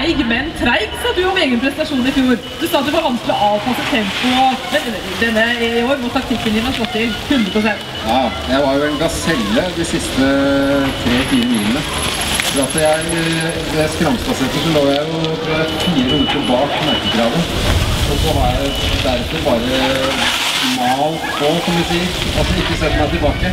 Treig, men treig, sa du om egen prestasjon i fjor. Du sa at du var vanskelig å avpasse tempoet. denne i år må taktikken din ha slått til 100 Ja, jeg var jo en gaselle de siste tre-fire milene. For at jeg, ved Skramstadsetet så lå jeg jo jeg, fire minutter bak merkekravet. Og så har jeg deretter bare malt på, kan du si. Altså ikke sett meg tilbake.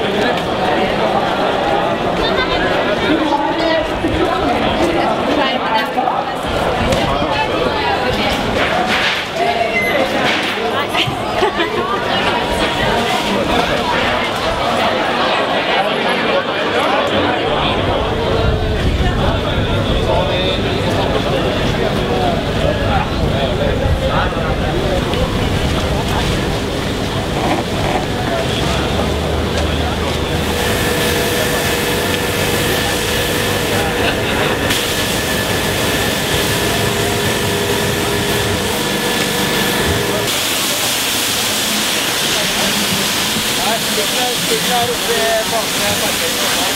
Declarul pe partea aia, partea aia.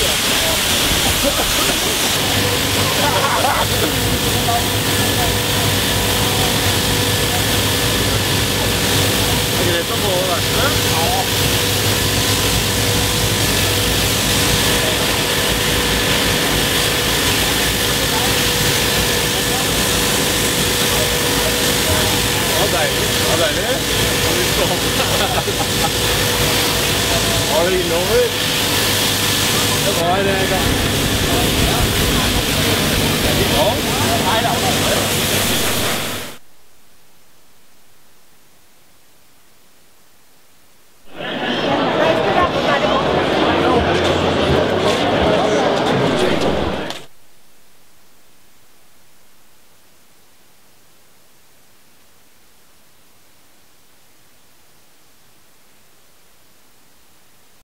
Yeah. Det er greit å få verkstedet. Ja. deilig. Ja, deilig. det innover? Det var ganske eh, Yeah.